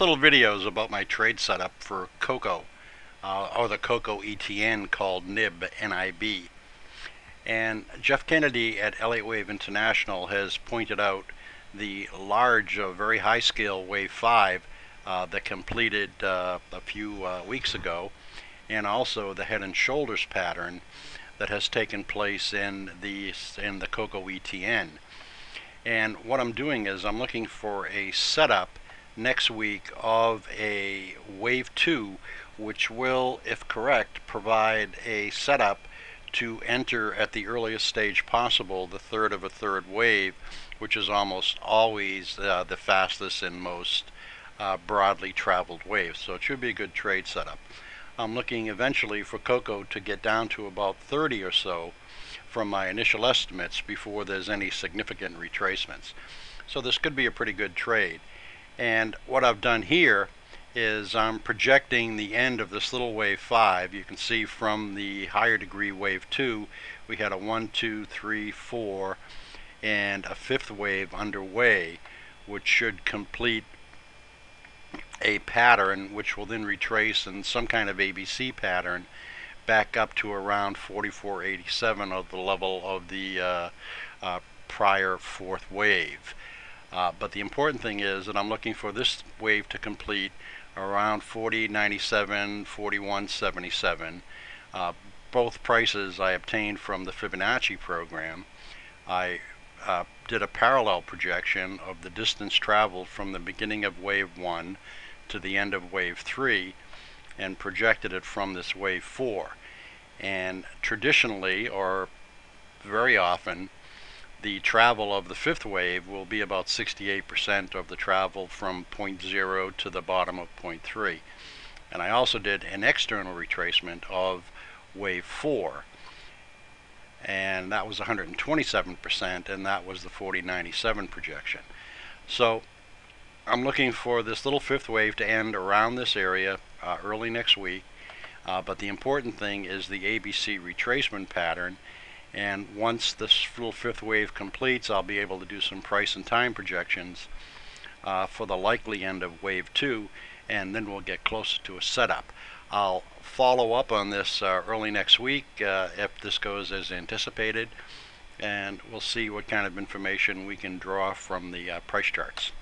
little videos about my trade setup for cocoa, uh, or the cocoa ETN called NIB, NIB. And Jeff Kennedy at Elliott Wave International has pointed out the large, uh, very high scale Wave 5 uh, that completed uh, a few uh, weeks ago, and also the head and shoulders pattern that has taken place in the, in the cocoa ETN. And what I'm doing is I'm looking for a setup next week of a wave 2 which will if correct provide a setup to enter at the earliest stage possible the third of a third wave which is almost always uh, the fastest and most uh, broadly traveled wave. So it should be a good trade setup. I'm looking eventually for cocoa to get down to about 30 or so from my initial estimates before there's any significant retracements. So this could be a pretty good trade and what I've done here is I'm projecting the end of this little wave 5. You can see from the higher degree wave 2 we had a 1, 2, 3, 4 and a fifth wave underway which should complete a pattern which will then retrace in some kind of ABC pattern back up to around 4487 of the level of the uh, uh, prior fourth wave. Uh, but the important thing is that I'm looking for this wave to complete around 4097, 4177. Uh, both prices I obtained from the Fibonacci program. I uh, did a parallel projection of the distance traveled from the beginning of wave 1 to the end of wave 3 and projected it from this wave 4. And traditionally, or very often, the travel of the fifth wave will be about 68% of the travel from point zero to the bottom of point three. And I also did an external retracement of wave four. And that was 127%, and that was the 4097 projection. So I'm looking for this little fifth wave to end around this area uh, early next week. Uh, but the important thing is the ABC retracement pattern and once this little fifth wave completes, I'll be able to do some price and time projections uh, for the likely end of wave two, and then we'll get closer to a setup. I'll follow up on this uh, early next week uh, if this goes as anticipated, and we'll see what kind of information we can draw from the uh, price charts.